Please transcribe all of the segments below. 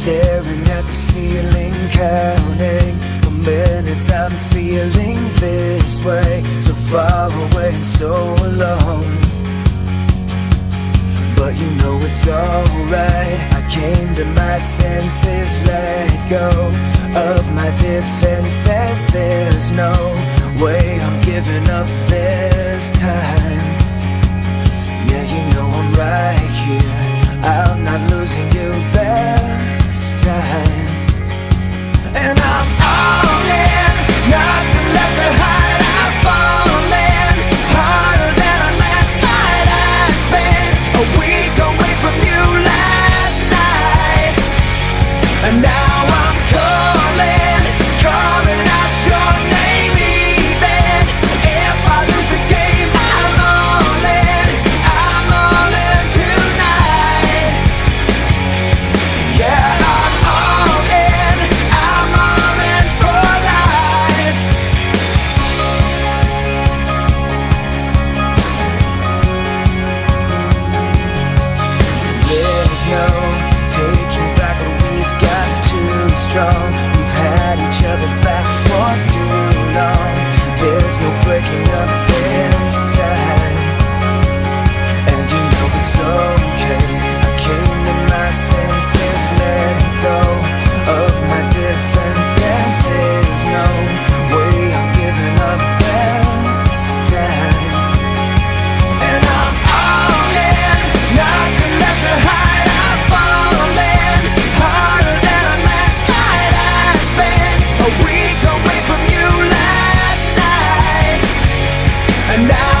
Staring at the ceiling, counting for minutes. I'm feeling this way So far away and so alone. But you know it's alright. I came to my senses, let go Of my defenses. There's no way I'm giving up this time. Yeah, you know I'm right here. I'm not losing you there last time, and I'm. And now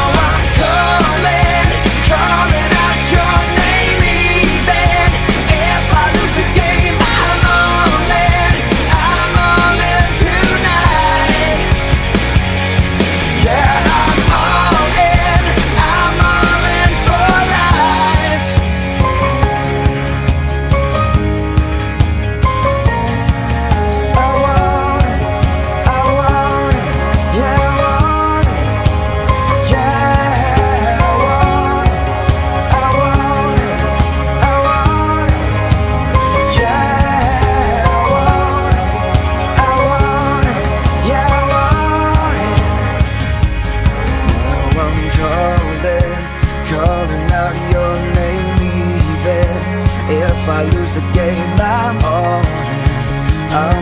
Oh.